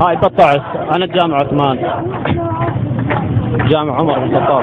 هاي بطعس أنا الجامع عثمان. جامع عمر بن الخطاب.